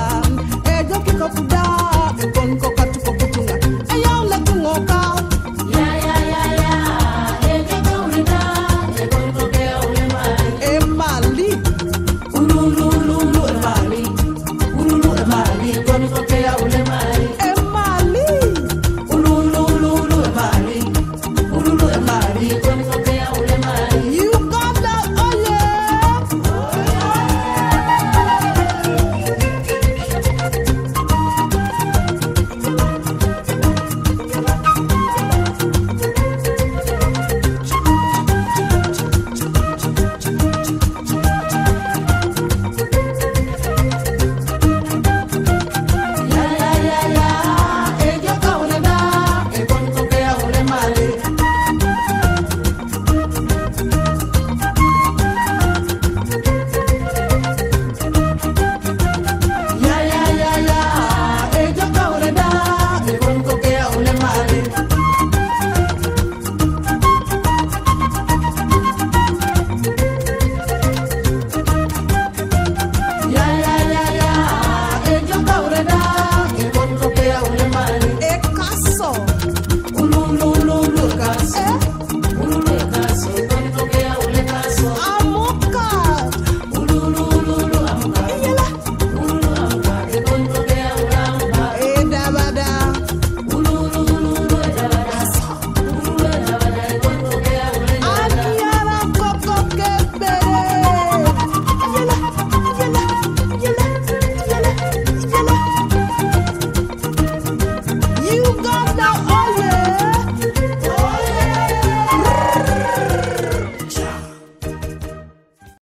love.